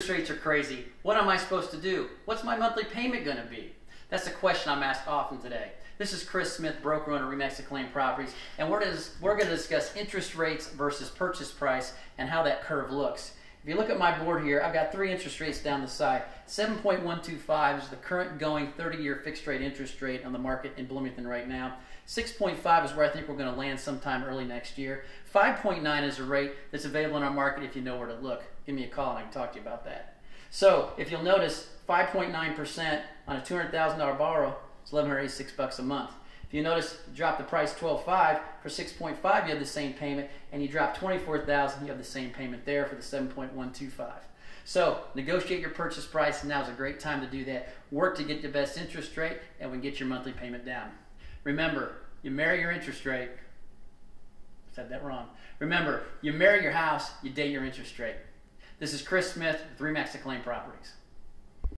Interest rates are crazy. What am I supposed to do? What's my monthly payment going to be? That's a question I'm asked often today. This is Chris Smith, broker owner Remax Acclaim Properties, and we're, we're going to discuss interest rates versus purchase price and how that curve looks. If you look at my board here, I've got three interest rates down the side. 7.125 is the current going 30-year fixed rate interest rate on the market in Bloomington right now. 6.5 is where I think we're going to land sometime early next year. 5.9 is a rate that's available in our market if you know where to look. Give me a call and I can talk to you about that. So if you'll notice, 5.9% on a $200,000 borrow is 1186 bucks a month. If you notice, you drop the price 12.5 for 6.5, you have the same payment, and you drop 24,000, you have the same payment there for the 7.125. So negotiate your purchase price. Now is a great time to do that. Work to get the best interest rate, and we get your monthly payment down. Remember, you marry your interest rate. I said that wrong. Remember, you marry your house, you date your interest rate. This is Chris Smith with Remax Acclaim Properties.